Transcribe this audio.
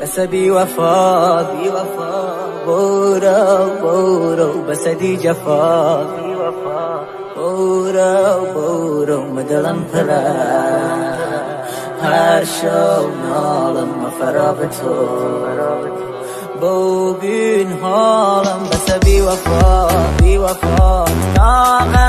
بس بی وفا بي وفا. بورا بورا بس دی جفا. بي وفا. بورا بورا مدلم فلا. هر شو نالم مفرابتو. بوبين هالم بین بس بی وفا بي وفا. ناغم